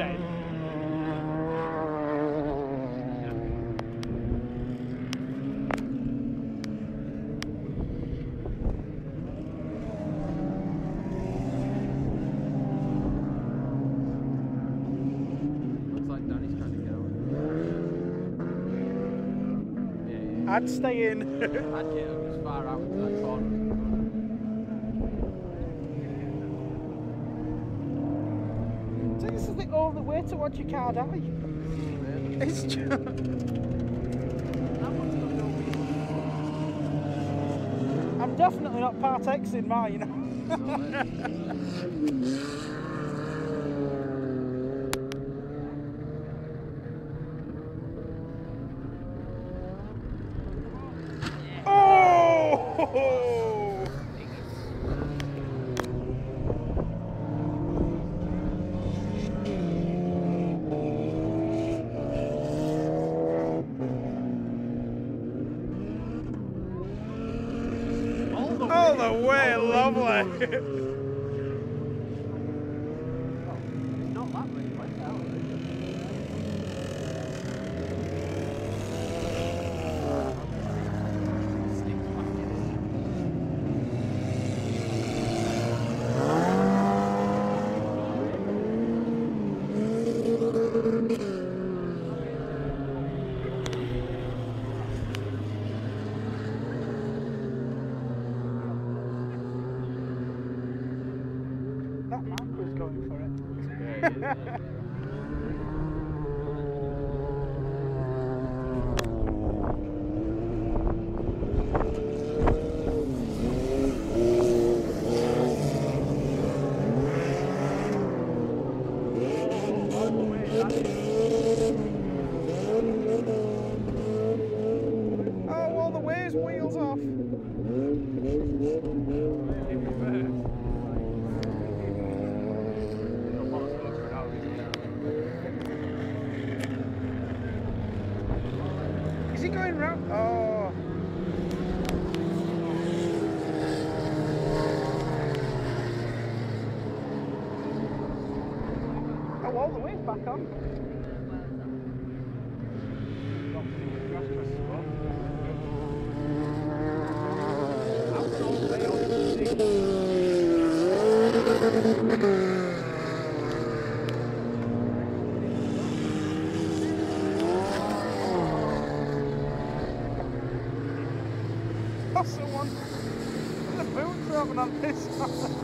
dead. Looks like Danny's trying to get out. Yeah, yeah. I'd stay in. I'd so this is the way to watch your car die. Mm, could. It's just... That one's got no wheels. I'm definitely not part X in mine. Yeah. was going for it. Yeah, it is, uh, Oh, all the way his wheels off. Is he going round? Oh. Oh, all the way back on. Someone. The boots open on this side.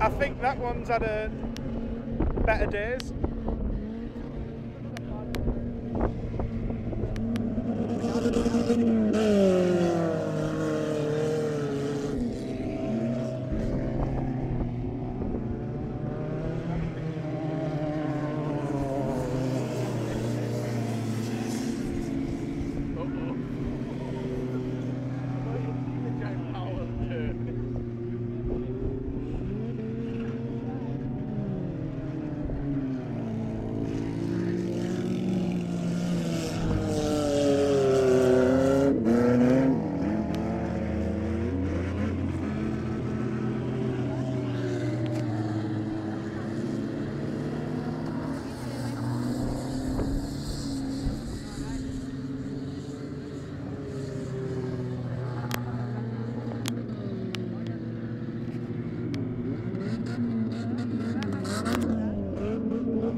I think that one's had a better days.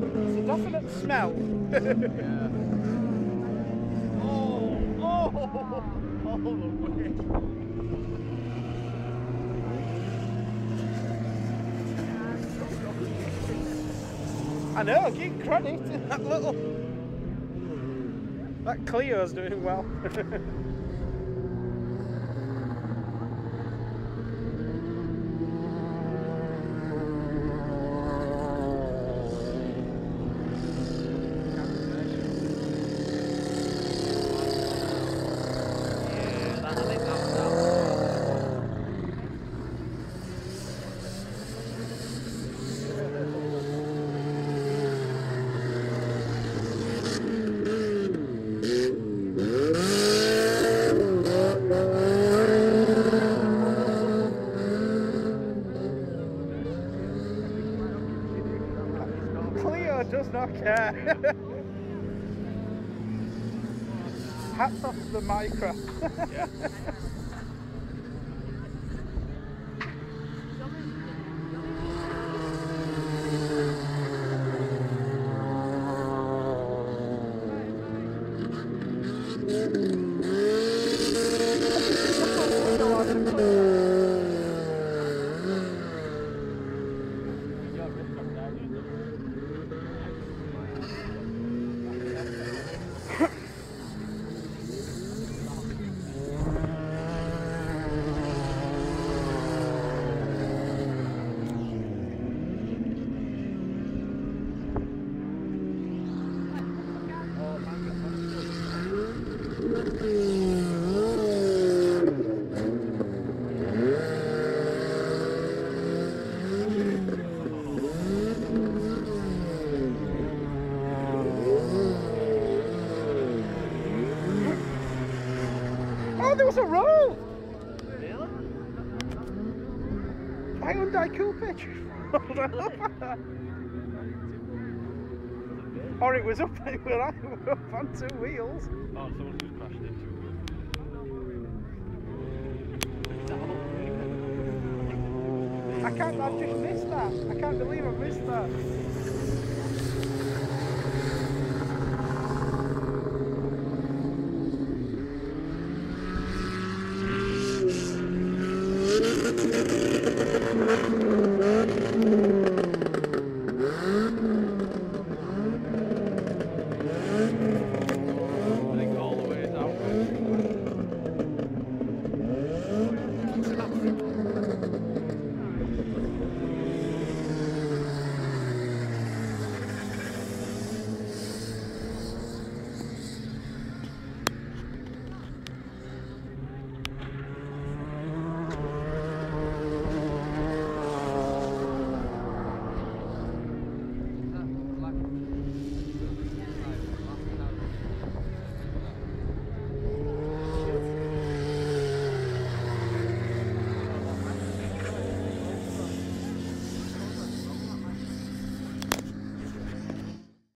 It's a definite smell. Yeah. Oh, oh, all the way. I know, give credit. That little. That Clio's doing well. Yeah. Hats off to the Micra. Yeah. There was a roll! Really? My Hyundai Coupe. or it was up, it were up on two wheels. Oh, someone just crashed into it. I can't, I've just missed that. I can't believe I've missed that.